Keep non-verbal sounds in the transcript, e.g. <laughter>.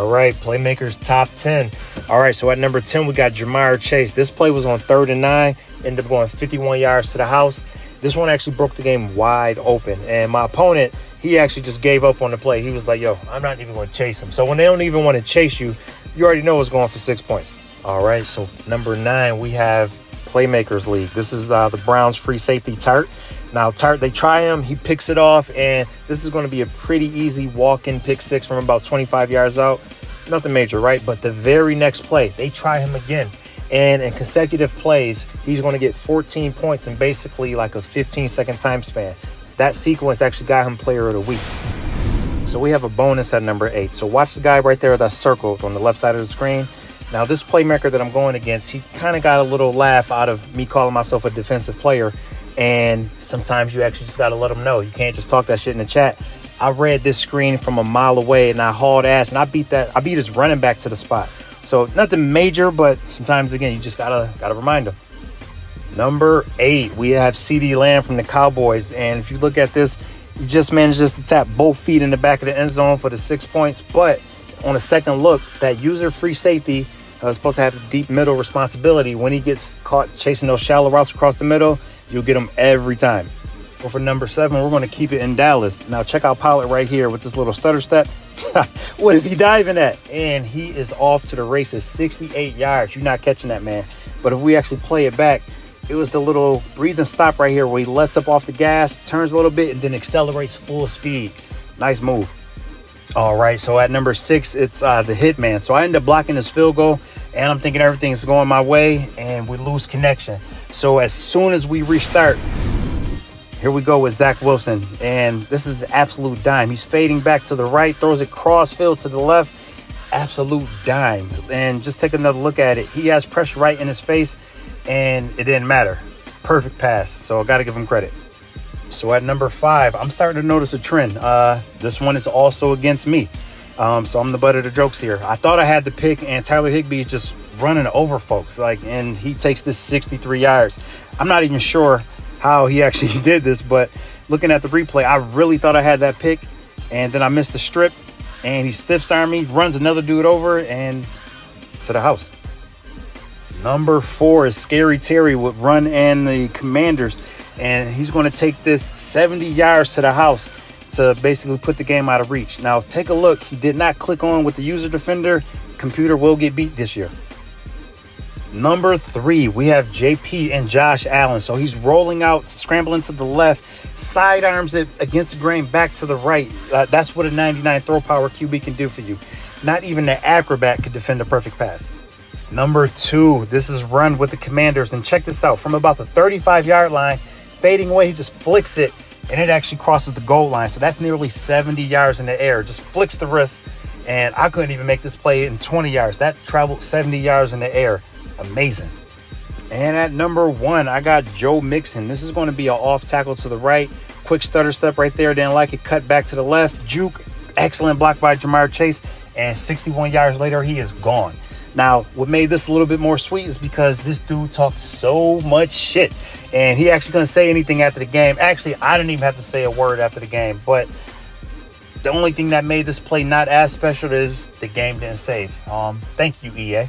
right, playmakers top 10. All right, so at number 10, we got Ja'Marr Chase. This play was on third and nine, ended up going 51 yards to the house. This one actually broke the game wide open. And my opponent, he actually just gave up on the play. He was like, yo, I'm not even going to chase him. So when they don't even want to chase you, you already know it's going for six points. All right, so number nine, we have Playmakers League. This is uh, the Browns free safety Tartt. Now, they try him, he picks it off, and this is going to be a pretty easy walk in pick six from about 25 yards out. Nothing major, right? But the very next play, they try him again. And in consecutive plays, he's going to get 14 points in basically like a 15 second time span. That sequence actually got him player of the week. So we have a bonus at number eight. So watch the guy right there that's circled on the left side of the screen. Now, this playmaker that I'm going against, he kind of got a little laugh out of me calling myself a defensive player and sometimes you actually just got to let them know. You can't just talk that shit in the chat. I read this screen from a mile away and I hauled ass and I beat that. I beat his running back to the spot. So nothing major, but sometimes again, you just gotta gotta remind them. Number eight, we have CeeDee Lamb from the Cowboys. And if you look at this, he just manages to tap both feet in the back of the end zone for the six points. But on a second look, that user free safety uh, is supposed to have the deep middle responsibility when he gets caught chasing those shallow routes across the middle You'll get them every time. Well, for number seven, we're going to keep it in Dallas. Now, check out Pollard right here with this little stutter step. <laughs> what is he diving at? And he is off to the races, 68 yards. You're not catching that, man. But if we actually play it back, it was the little breathing stop right here where he lets up off the gas, turns a little bit, and then accelerates full speed. Nice move. All right, so at number six, it's uh, the hitman. So I end up blocking this field goal, and I'm thinking everything's going my way, and we lose connection. So as soon as we restart, here we go with Zach Wilson. And this is absolute dime. He's fading back to the right, throws it cross field to the left. Absolute dime. And just take another look at it. He has pressure right in his face, and it didn't matter. Perfect pass. So I got to give him credit. So at number five, I'm starting to notice a trend. Uh, this one is also against me. Um, so I'm the butt of the jokes here. I thought I had the pick, and Tyler Higbee is just running over folks. Like, and he takes this 63 yards. I'm not even sure how he actually <laughs> did this, but looking at the replay, I really thought I had that pick, and then I missed the strip, and he stiffs arm me, runs another dude over, and to the house. Number four is Scary Terry with Run and the Commanders, and he's going to take this 70 yards to the house to basically put the game out of reach. Now, take a look. He did not click on with the user defender. Computer will get beat this year. Number three, we have JP and Josh Allen. So he's rolling out, scrambling to the left, sidearms it against the grain back to the right. Uh, that's what a 99 throw power QB can do for you. Not even an acrobat could defend a perfect pass. Number two, this is run with the commanders. And check this out from about the 35 yard line, fading away, he just flicks it and it actually crosses the goal line. So that's nearly 70 yards in the air. Just flicks the wrist, and I couldn't even make this play in 20 yards. That traveled 70 yards in the air. Amazing. And at number one, I got Joe Mixon. This is going to be an off tackle to the right. Quick stutter step right there. Didn't like it. Cut back to the left. Juke. Excellent block by Ja'Marr Chase. And 61 yards later, he is gone. Now, what made this a little bit more sweet is because this dude talked so much shit. And he actually couldn't say anything after the game. Actually, I didn't even have to say a word after the game. But the only thing that made this play not as special is the game didn't save. Um, thank you, EA.